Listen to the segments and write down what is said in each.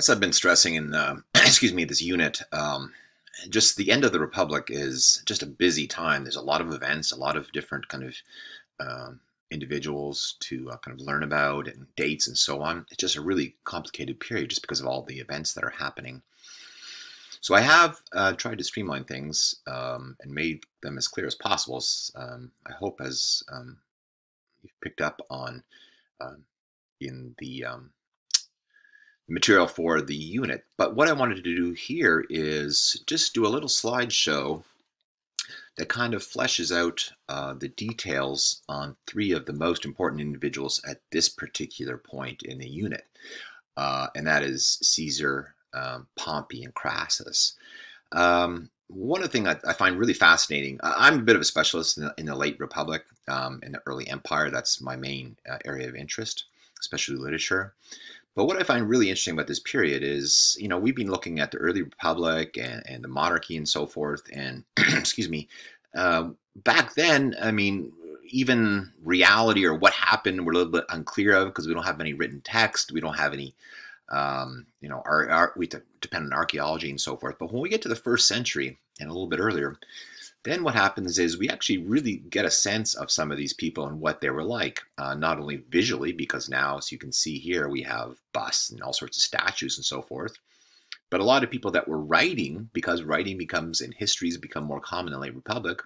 As I've been stressing in, uh, excuse me, this unit, um, just the end of the Republic is just a busy time. There's a lot of events, a lot of different kind of um, individuals to uh, kind of learn about and dates and so on. It's just a really complicated period just because of all the events that are happening. So I have uh, tried to streamline things um, and made them as clear as possible. Um, I hope as um, you've picked up on um, in the material for the unit. But what I wanted to do here is just do a little slideshow that kind of fleshes out uh, the details on three of the most important individuals at this particular point in the unit. Uh, and that is Caesar, um, Pompey, and Crassus. Um, one of the things I, I, find really fascinating, I'm a bit of a specialist in the, in the late Republic, um, in the early Empire. That's my main uh, area of interest, especially literature. But what I find really interesting about this period is, you know, we've been looking at the early republic and, and the monarchy and so forth. And, excuse me, uh, back then, I mean, even reality or what happened, we're a little bit unclear of because we don't have any written text. We don't have any, um, you know, our, our, we depend on archaeology and so forth. But when we get to the first century and a little bit earlier, then what happens is we actually really get a sense of some of these people and what they were like, uh, not only visually, because now, as you can see here, we have busts and all sorts of statues and so forth, but a lot of people that were writing, because writing becomes and histories become more common in the late Republic,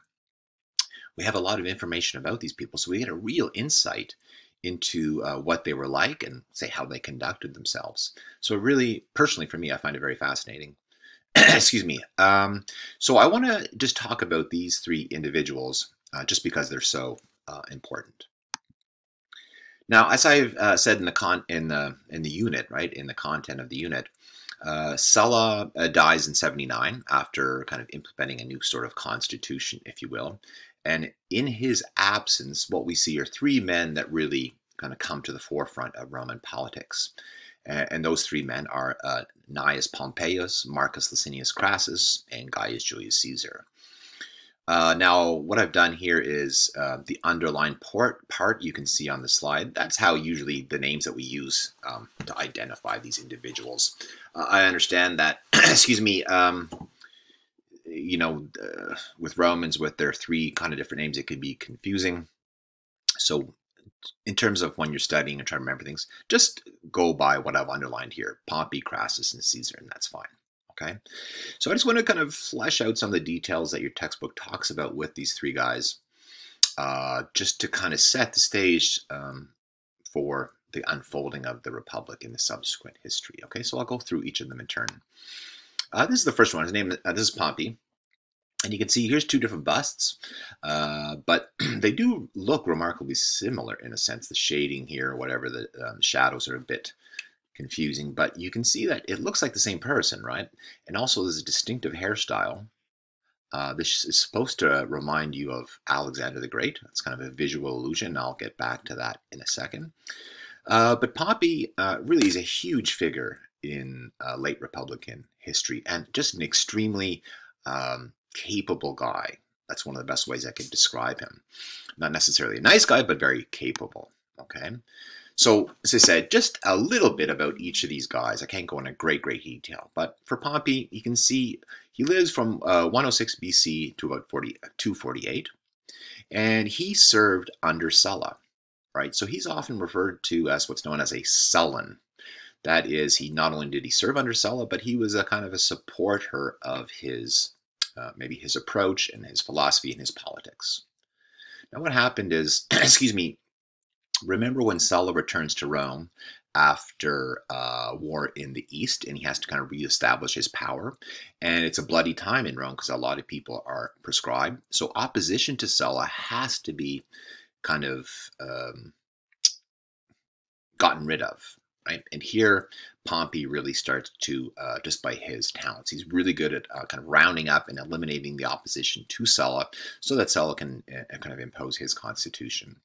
we have a lot of information about these people. So we get a real insight into uh, what they were like and say how they conducted themselves. So really, personally for me, I find it very fascinating. excuse me. Um, so I want to just talk about these three individuals uh, just because they're so uh, important. Now, as I've uh, said in the con in the in the unit, right, in the content of the unit, uh, Sulla uh, dies in 79 after kind of implementing a new sort of constitution, if you will. And in his absence, what we see are three men that really kind of come to the forefront of Roman politics. And those three men are uh, Gnaeus Pompeius, Marcus Licinius Crassus, and Gaius Julius Caesar. Uh, now, what I've done here is uh, the underlined port part you can see on the slide. That's how usually the names that we use um, to identify these individuals. Uh, I understand that, excuse me, um, you know, uh, with Romans, with their three kind of different names, it could be confusing. So in terms of when you're studying and trying to remember things, just go by what I've underlined here Pompey, Crassus, and Caesar, and that's fine. Okay. So I just want to kind of flesh out some of the details that your textbook talks about with these three guys, uh, just to kind of set the stage um, for the unfolding of the Republic in the subsequent history. Okay. So I'll go through each of them in turn. Uh, this is the first one. His name, uh, this is Pompey. And you can see here's two different busts, uh, but they do look remarkably similar in a sense. The shading here, whatever, the um, shadows are a bit confusing, but you can see that it looks like the same person, right? And also there's a distinctive hairstyle. Uh, this is supposed to remind you of Alexander the Great. It's kind of a visual illusion. I'll get back to that in a second. Uh, but Pompey uh, really is a huge figure in uh, late Republican history and just an extremely um, capable guy. That's one of the best ways I could describe him. Not necessarily a nice guy, but very capable. Okay. So, as I said, just a little bit about each of these guys. I can't go into great, great detail. But for Pompey, you can see he lives from uh, 106 BC to about 40, 248. And he served under Sulla, right? So he's often referred to as what's known as a Sullan. That is, he not only did he serve under Sulla, but he was a kind of a supporter of his uh, maybe his approach and his philosophy and his politics. Now, what happened is, excuse me, remember when Sulla returns to Rome after uh, war in the East and he has to kind of reestablish his power. And it's a bloody time in Rome because a lot of people are proscribed. So opposition to Sulla has to be kind of um, gotten rid of right? And here, Pompey really starts to, uh, just by his talents, he's really good at uh, kind of rounding up and eliminating the opposition to Sulla so that Sulla can uh, kind of impose his constitution.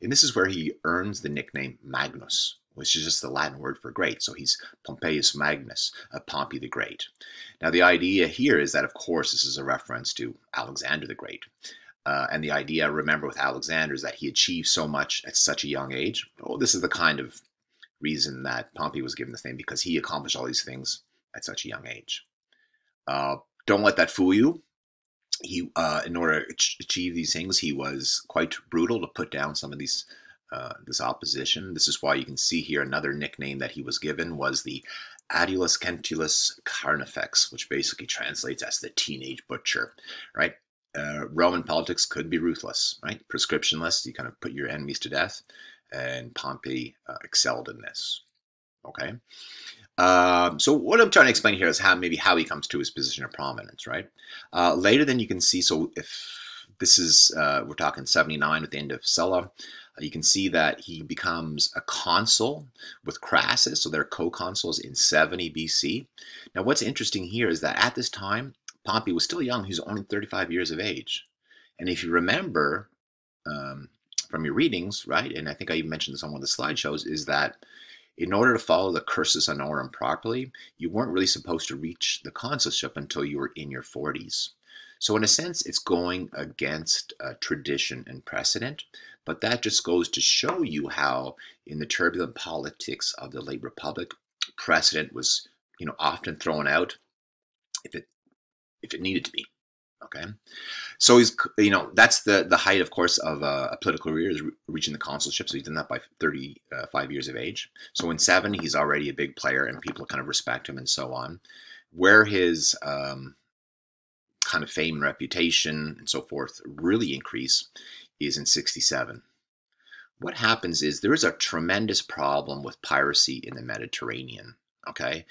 And this is where he earns the nickname Magnus, which is just the Latin word for great. So he's Pompeius Magnus, uh, Pompey the Great. Now, the idea here is that, of course, this is a reference to Alexander the Great. Uh, and the idea, remember, with Alexander is that he achieved so much at such a young age. Oh, this is the kind of reason that Pompey was given this name because he accomplished all these things at such a young age. Uh, don't let that fool you. He, uh, in order to achieve these things, he was quite brutal to put down some of these uh, this opposition. This is why you can see here another nickname that he was given was the Adulescentulus Carnifex, which basically translates as the teenage butcher, right? Uh, Roman politics could be ruthless, right? Prescriptionless, you kind of put your enemies to death, and Pompey uh, excelled in this. Okay, um, so what I'm trying to explain here is how maybe how he comes to his position of prominence, right? Uh, later, then you can see. So if this is uh, we're talking 79 at the end of Sulla, you can see that he becomes a consul with Crassus, so they're co-consuls in 70 BC. Now, what's interesting here is that at this time, Pompey was still young. he's only 35 years of age. And if you remember um, from your readings, right, and I think I even mentioned this on one of the slideshows, is that in order to follow the cursus honorum properly, you weren't really supposed to reach the consulship until you were in your 40s. So in a sense, it's going against uh, tradition and precedent, but that just goes to show you how in the turbulent politics of the late republic, precedent was, you know, often thrown out if it if it needed to be. Okay, so he's you know that's the the height, of course, of uh, a political career is re reaching the consulship. So he's done that by 35 uh, years of age. So in seven, he's already a big player, and people kind of respect him and so on. Where his um, kind of fame and reputation and so forth really increase is in 67. What happens is there is a tremendous problem with piracy in the Mediterranean. Okay.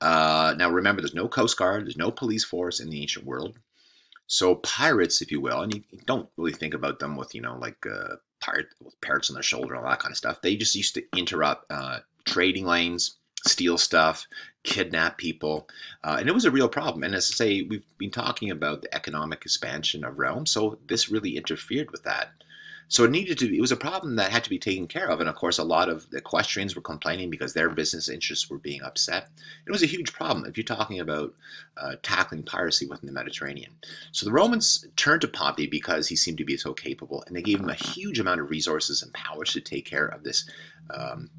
Uh, now remember, there's no Coast Guard, there's no police force in the ancient world. So pirates, if you will, and you, don't really think about them with, you know, like uh, pirate with parrots on their shoulder and all that kind of stuff. They just used to interrupt uh, trading lanes, steal stuff, kidnap people, uh, and it was a real problem. And as I say, we've been talking about the economic expansion of Rome, so this really interfered with that. So it needed to be, it was a problem that had to be taken care of. And of course, a lot of the equestrians were complaining because their business interests were being upset. It was a huge problem if you're talking about uh, tackling piracy within the Mediterranean. So the Romans turned to Pompey because he seemed to be so capable, and they gave him a huge amount of resources and powers to take care of this um,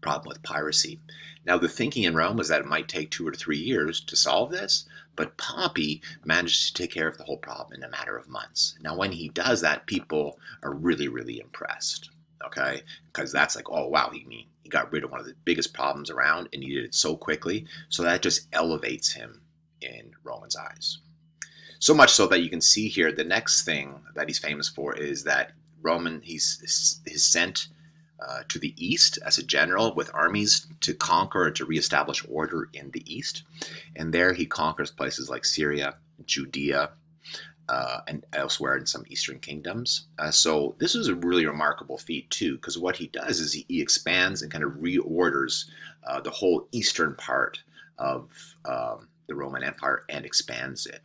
problem with piracy. Now, the thinking in Rome was that it might take two or three years to solve this, but Pompey managed to take care of the whole problem in a matter of months. Now, when he does that, people are really, really impressed. Okay, because that's like, oh wow, he he got rid of one of the biggest problems around, and he did it so quickly. So that just elevates him in Romans' eyes. So much so that you can see here the next thing that he's famous for is that Roman he's, he's sent uh, to the east as a general with armies to conquer or to reestablish order in the east. And there he conquers places like Syria, Judea, uh, and elsewhere in some eastern kingdoms. Uh, so this is a really remarkable feat too, because what he does is he, he, expands and kind of reorders uh, the whole eastern part of um, the Roman Empire and expands it.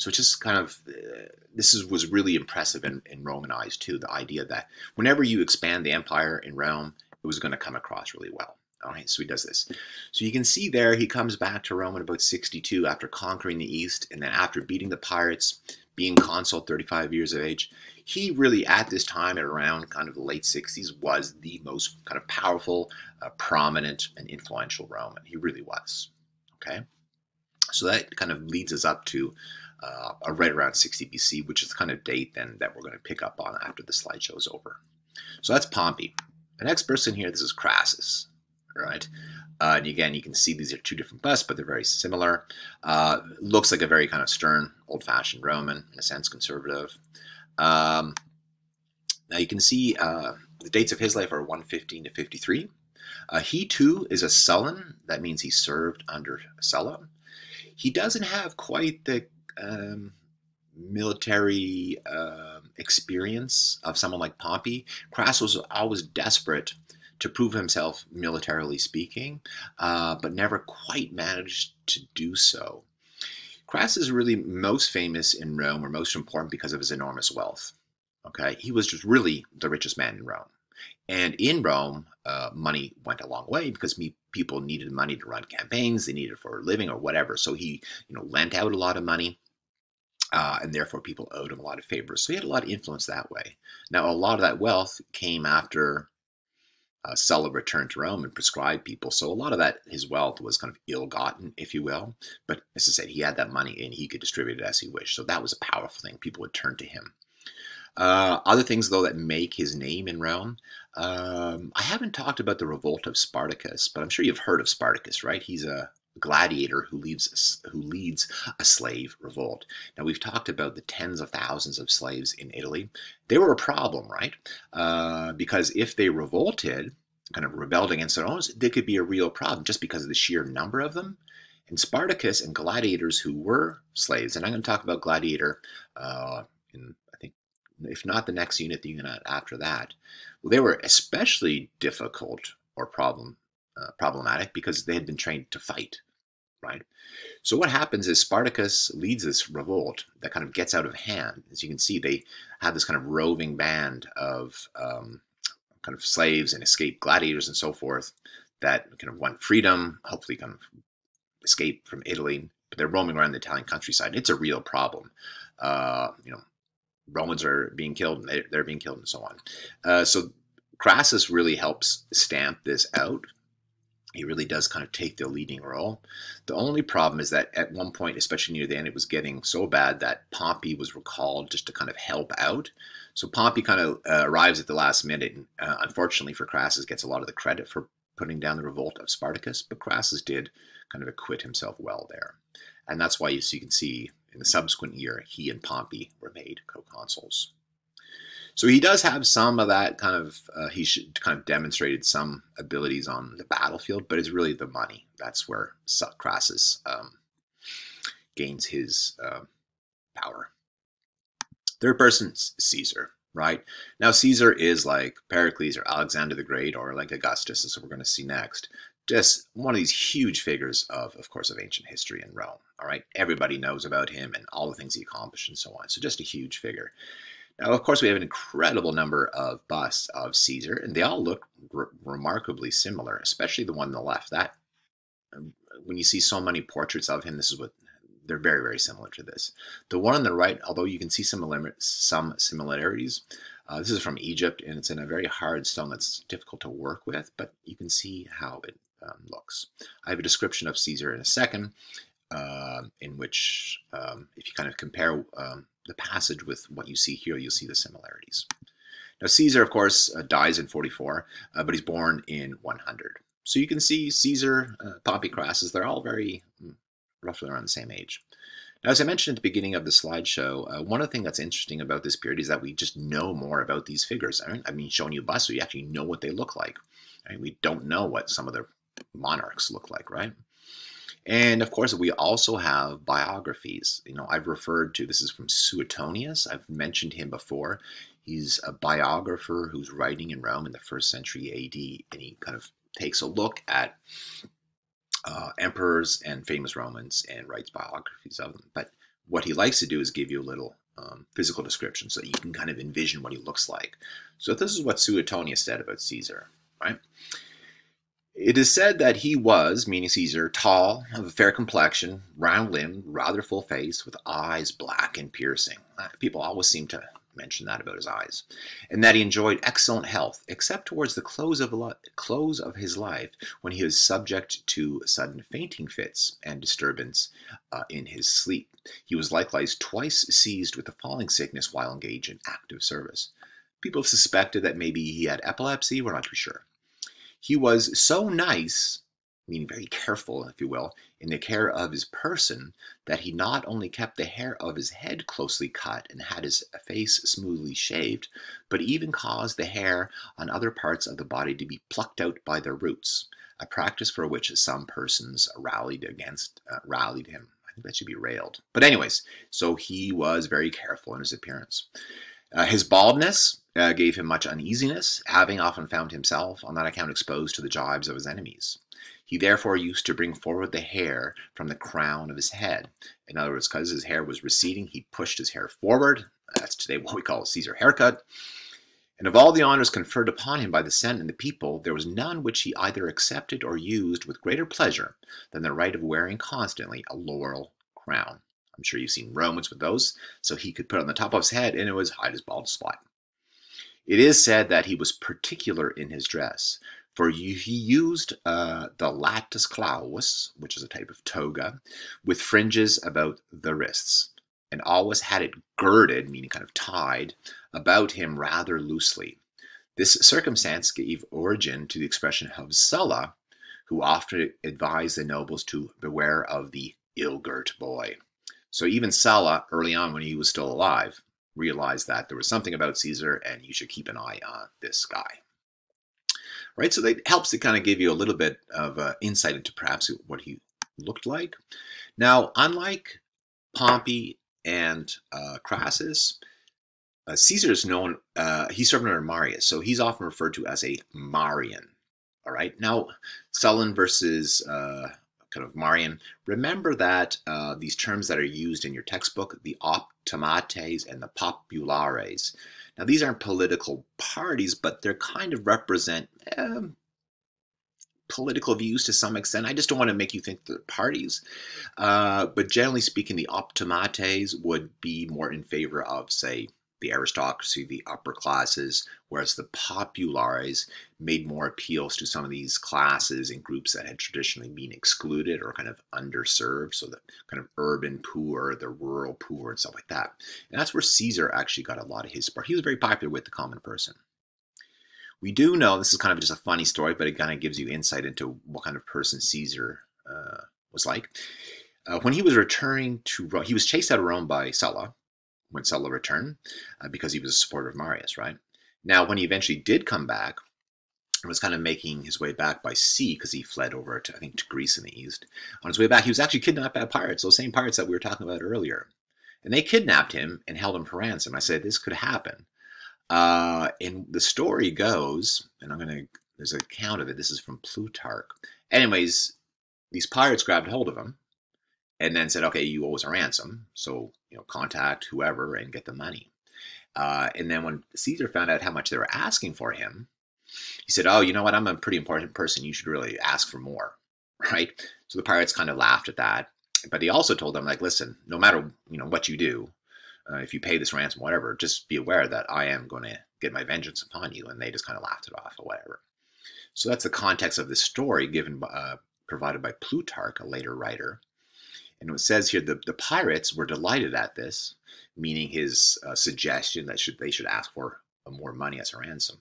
So just kind of uh, this is, was really impressive in, in Roman eyes too. The idea that whenever you expand the empire in Rome, it was going to come across really well. All right, so he does this. So you can see there he comes back to Rome in about 62 after conquering the East, and then after beating the pirates, being consul 35 years of age. He really, at this time, at around kind of the late 60s, was the most kind of powerful, uh, prominent, and influential Roman. He really was. Okay, so that kind of leads us up to uh, right around 60 BC, which is the kind of date then that we're going to pick up on after the slideshow is over. So that's Pompey. The next person here, this is Crassus, right? Uh, and again, you can see these are two different busts, but they're very similar. Uh, looks like a very kind of stern, old-fashioned Roman, in a sense, conservative. Um, now you can see uh, the dates of his life are 115 to 53. Uh, he too is a Sullan. That means he served under Sulla. He doesn't have quite the um, military uh, experience of someone like Pompey, Crassus was always desperate to prove himself militarily speaking, uh, but never quite managed to do so. Crassus is really most famous in Rome, or most important because of his enormous wealth. Okay, he was just really the richest man in Rome. And in Rome, uh, money went a long way because me, people needed money to run campaigns, they needed for a living or whatever. So he, you know, lent out a lot of money uh, and therefore people owed him a lot of favors. So he had a lot of influence that way. Now, a lot of that wealth came after uh, Sulla returned to Rome and proscribed people. So a lot of that, his wealth was kind of ill-gotten, if you will. But as I said, he had that money and he could distribute it as he wished. So that was a powerful thing. People would turn to him. Uh, other things, though, that make his name in Rome. Um, I haven't talked about the revolt of Spartacus, but I'm sure you've heard of Spartacus, right? He's a gladiator who leads who leads a slave revolt. Now we've talked about the tens of thousands of slaves in Italy. They were a problem, right? Uh, because if they revolted, kind of rebelled against their owners, they could be a real problem just because of the sheer number of them. And Spartacus and gladiators who were slaves, and I'm going to talk about gladiator uh, in if not the next unit, the unit after that. Well, they were especially difficult or problem uh, problematic because they had been trained to fight, right? So what happens is Spartacus leads this revolt that kind of gets out of hand. As you can see, they have this kind of roving band of um, kind of slaves and escaped gladiators and so forth that kind of want freedom, hopefully kind of escape from Italy, but they're roaming around the Italian countryside. It's a real problem. Uh, you know, Romans are being killed, and they're being killed, and so on. Uh, so Crassus really helps stamp this out he really does kind of take the leading role. The only problem is that at one point, especially near the end, it was getting so bad that Pompey was recalled just to kind of help out. So Pompey kind of uh, arrives at the last minute, and uh, unfortunately for Crassus, gets a lot of the credit for putting down the revolt of Spartacus. But Crassus did kind of acquit himself well there, and that's why you, you can see in the subsequent year he and Pompey were made co-consuls. So he does have some of that kind of, uh, he should kind of demonstrated some abilities on the battlefield, but it's really the money. That's where Crassus um, gains his uh, power. Third person, Caesar, right? Now, Caesar is like Pericles or Alexander the Great or like Augustus, as we're going to see next. Just one of these huge figures of, of course, of ancient history in Rome. All right, everybody knows about him and all the things he accomplished and so on. So just a huge figure. Now, of course, we have an incredible number of busts of Caesar, and they all look re remarkably similar, especially the one on the left. That um, when you see so many portraits of him, this is what they're very, very similar to this. The one on the right, although you can see similar, some similarities, uh, this is from Egypt, and it's in a very hard stone that's difficult to work with, but you can see how it um, looks. I have a description of Caesar in a second, uh, in which, um, if you kind of compare um, the passage with what you see here, you'll see the similarities. Now, Caesar, of course, uh, dies in 44, uh, but he's born in 100. So you can see Caesar, uh, Pompey, Crassus, they're all very mm, roughly around the same age. Now, as I mentioned at the beginning of the slideshow, uh, one of the things that's interesting about this period is that we just know more about these figures. I mean, I mean showing you busts, so you actually know what they look like. We don't know what some of their monarchs look like, right? And of course, we also have biographies. You know, I've referred to this is from Suetonius. I've mentioned him before. He's a biographer who's writing in Rome in the first century AD, and he kind of takes a look at uh, emperors and famous Romans and writes biographies of them. But what he likes to do is give you a little um, physical description so that you can kind of envision what he looks like. So this is what Suetonius said about Caesar, right? It is said that he was, meaning Caesar, tall, of a fair complexion, round limbed, rather full face, with eyes black and piercing. Uh, people always seem to mention that about his eyes. And that he enjoyed excellent health, except towards the close of, close of his life, when he was subject to sudden fainting fits and disturbance uh, in his sleep. He was likewise twice seized with a falling sickness while engaged in active service. People have suspected that maybe he had epilepsy, we're not too sure. He was so nice, meaning very careful, if you will, in the care of his person, that he not only kept the hair of his head closely cut and had his face smoothly shaved, but even caused the hair on other parts of the body to be plucked out by their roots, a practice for which some persons rallied against, uh, rallied him. I think that should be railed. But anyways, so he was very careful in his appearance. Uh, his baldness uh, gave him much uneasiness, having often found himself on that account exposed to the jibes of his enemies. He therefore used to bring forward the hair from the crown of his head. In other words, because his hair was receding, he pushed his hair forward. That's today what we call a Caesar haircut. And of all the honors conferred upon him by the Senate and the people, there was none which he either accepted or used with greater pleasure than the right of wearing constantly a laurel crown. I'm sure you've seen Romans with those. So he could put it on the top of his head and it was hide his bald spot. It is said that he was particular in his dress, for he used uh, the latus clavus, which is a type of toga, with fringes about the wrists, and always had it girded, meaning kind of tied, about him rather loosely. This circumstance gave origin to the expression of Sulla, who often advised the nobles to beware of the ill-girt boy. So even Sulla, early on when he was still alive, realized that there was something about Caesar and you should keep an eye on this guy. Right, so that helps to kind of give you a little bit of uh, insight into perhaps what he looked like. Now, unlike Pompey and uh, Crassus, uh, Caesar is known, uh, he served under Marius, so he's often referred to as a Marian. All right, now Sullan versus uh, kind of Marian. Remember that uh, these terms that are used in your textbook, the optimates and the populares. Now, these aren't political parties, but they're kind of represent um, political views to some extent. I just don't want to make you think they're parties. Uh, but generally speaking, the optimates would be more in favor of, say, the aristocracy, the upper classes, whereas the populares made more appeals to some of these classes and groups that had traditionally been excluded or kind of underserved. So the kind of urban poor, the rural poor, and stuff like that. And that's where Caesar actually got a lot of his support. He was very popular with the common person. We do know, this is kind of just a funny story, but it kind of gives you insight into what kind of person Caesar uh, was like. Uh, when he was returning to Rome, he was chased out of Rome by Sulla, when Sulla returned uh, because he was a supporter of Marius, right? Now, when he eventually did come back, and was kind of making his way back by sea because he fled over to, I think, to Greece in the east. On his way back, he was actually kidnapped by pirates, those same pirates that we were talking about earlier. And they kidnapped him and held him for ransom. I said, this could happen. Uh, and the story goes, and I'm going to, there's an account of it. This is from Plutarch. Anyways, these pirates grabbed hold of him and then said, okay, you owe us a ransom. So, you know, contact whoever and get the money. Uh, and then when Caesar found out how much they were asking for him, he said, oh, you know what? I'm a pretty important person. You should really ask for more, right? So the pirates kind of laughed at that. But he also told them, like, listen, no matter, you know, what you do, uh, if you pay this ransom, whatever, just be aware that I am going to get my vengeance upon you. And they just kind of laughed it off or whatever. So that's the context of this story given, uh, provided by Plutarch, a later writer. And it says here the, the pirates were delighted at this, meaning his uh, suggestion that should they should ask for more money as a ransom.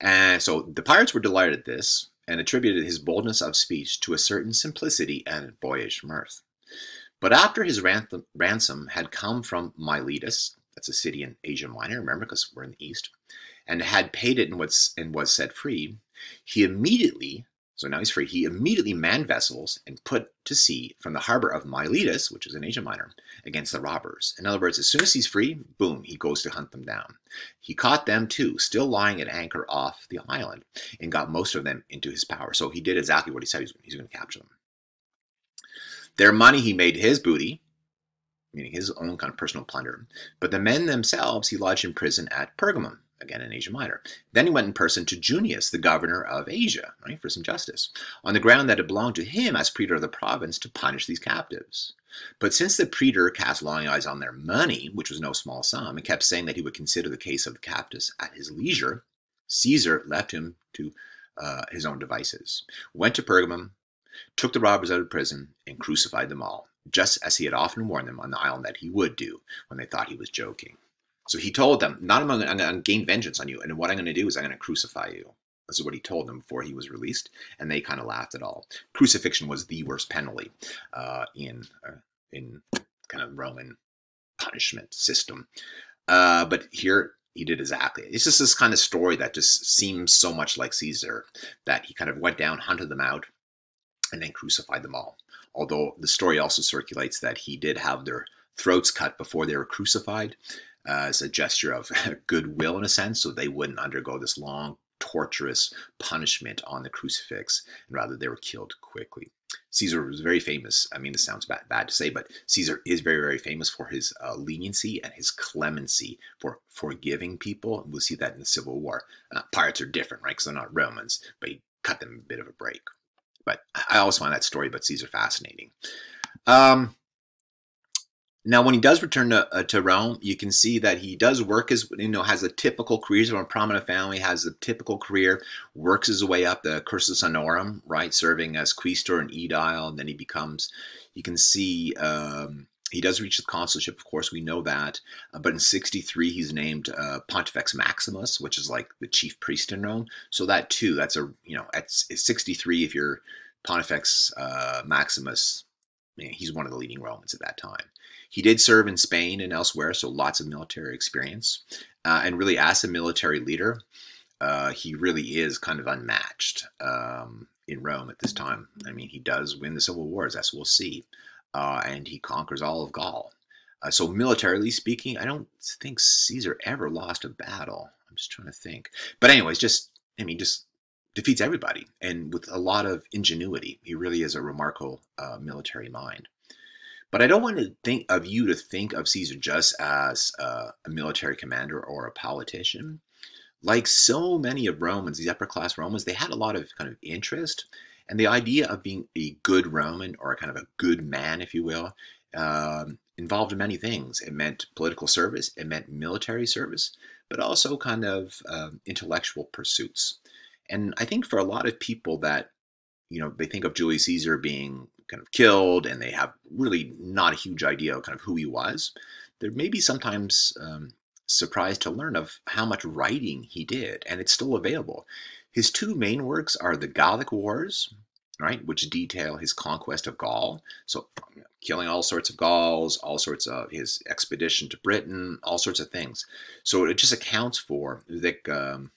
And so the pirates were delighted at this and attributed his boldness of speech to a certain simplicity and boyish mirth. But after his ransom had come from Miletus, that's a city in Asia Minor, remember, because we're in the east, and had paid it and was, and was set free, he immediately so now he's free. He immediately manned vessels and put to sea from the harbor of Miletus, which is in Asia Minor, against the robbers. In other words, as soon as he's free, boom, he goes to hunt them down. He caught them too, still lying at anchor off the island, and got most of them into his power. So he did exactly what he said he's going to capture them. Their money he made his booty, meaning his own kind of personal plunder. But the men themselves he lodged in prison at Pergamum again in Asia Minor. Then he went in person to Junius, the governor of Asia, right, for some justice, on the ground that it belonged to him as praetor of the province to punish these captives. But since the praetor cast long eyes on their money, which was no small sum, and kept saying that he would consider the case of the captives at his leisure, Caesar left him to uh, his own devices, went to Pergamum, took the robbers out of prison, and crucified them all, just as he had often warned them on the island that he would do when they thought he was joking. So he told them, not I'm going to gain vengeance on you. And what I'm going to do is I'm going to crucify you. This is what he told them before he was released. And they kind of laughed at all. Crucifixion was the worst penalty uh, in, uh, in kind of Roman punishment system. Uh, but here he did exactly. It's just this kind of story that just seems so much like Caesar that he kind of went down, hunted them out, and then crucified them all. Although the story also circulates that he did have their throats cut before they were crucified as a gesture of goodwill in a sense, so they wouldn't undergo this long, torturous punishment on the crucifix, and rather they were killed quickly. Caesar was very famous. I mean, this sounds bad, bad to say, but Caesar is very, very famous for his uh, leniency and his clemency for forgiving people. We'll see that in the Civil War. Uh, pirates are different, right? Because they're not Romans, but he cut them a bit of a break. But I always find that story about Caesar fascinating. Um, now, when he does return to, uh, to Rome, you can see that he does work as you know has a typical career. From a prominent family, has a typical career, works his way up the cursus honorum, right, serving as quaestor and aedile, and then he becomes. You can see um, he does reach the consulship, of course, we know that. Uh, but in 63, he's named uh, Pontifex Maximus, which is like the chief priest in Rome. So that too, that's a you know at 63, if you're Pontifex uh, Maximus, he's one of the leading Romans at that time. He did serve in Spain and elsewhere, so lots of military experience. Uh, and really, as a military leader, uh, he really is kind of unmatched um, in Rome at this time. I mean, he does win the civil wars, as we'll see, uh, and he conquers all of Gaul. Uh, so, militarily speaking, I don't think Caesar ever lost a battle. I'm just trying to think. But, anyways, just, I mean, just defeats everybody and with a lot of ingenuity. He really is a remarkable uh, military mind. But I don't want to think of you to think of Caesar just as a military commander or a politician. Like so many of Romans, these upper class Romans, they had a lot of kind of interest. And the idea of being a good Roman or a kind of a good man, if you will, um, involved many things. It meant political service, it meant military service, but also kind of um, intellectual pursuits. And I think for a lot of people that, you know, they think of Julius Caesar being kind of killed and they have really not a huge idea of kind of who he was, they're maybe sometimes um, surprised to learn of how much writing he did, and it's still available. His two main works are the Gallic Wars, right, which detail his conquest of Gaul. So, killing all sorts of Gauls, all sorts of his expedition to Britain, all sorts of things. So it just accounts for the, um,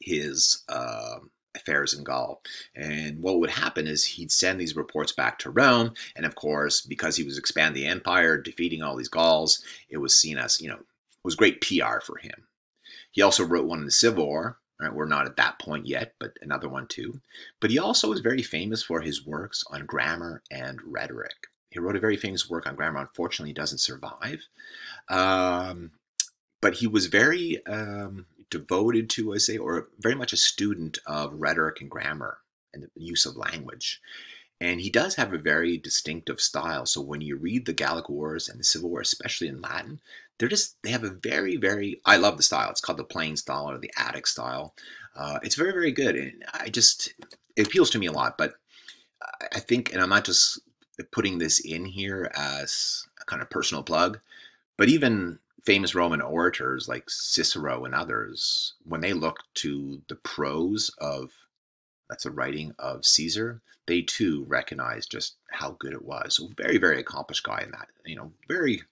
his uh, affairs in Gaul. And what would happen is he'd send these reports back to Rome, and of course, because he was expanding the empire, defeating all these Gauls, it was seen as, you know, was great PR for him. He also wrote one in the Civil War. Right, we're not at that point yet, but another one too. But he also was very famous for his works on grammar and rhetoric. He wrote a very famous work on grammar. Unfortunately, doesn't survive. Um, but he was very um, devoted to, I say, or very much a student of rhetoric and grammar and the use of language. And he does have a very distinctive style. So when you read the Gallic Wars and the Civil War, especially in Latin, they're just, they have a very, very, I love the style. It's called the plain style or the Attic style. Uh, it's very, very good. And I just, it appeals to me a lot. But I think, and I'm not just putting this in here as a kind of personal plug, but even famous Roman orators like Cicero and others, when they look to the prose of that's a writing of Caesar, they too recognize just how good it was. So very, very accomplished guy in that, you know, very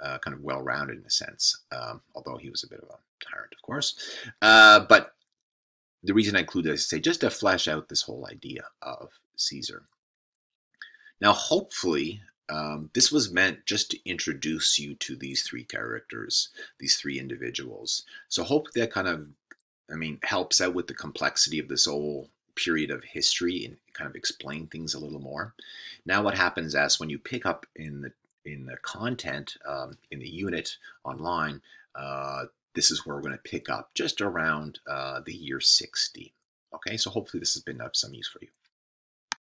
uh, kind of well-rounded in a sense, um, although he was a bit of a tyrant, of course. Uh, but the reason I include this is to say just to flesh out this whole idea of Caesar. Now, hopefully, um, this was meant just to introduce you to these three characters, these three individuals. So hope that kind of, I mean, helps out with the complexity of this whole period of history and kind of explain things a little more. Now, what happens as when you pick up in the in the content um, in the unit online, uh, this is where we're going to pick up just around uh, the year 60. Okay, so hopefully this has been of some use for you.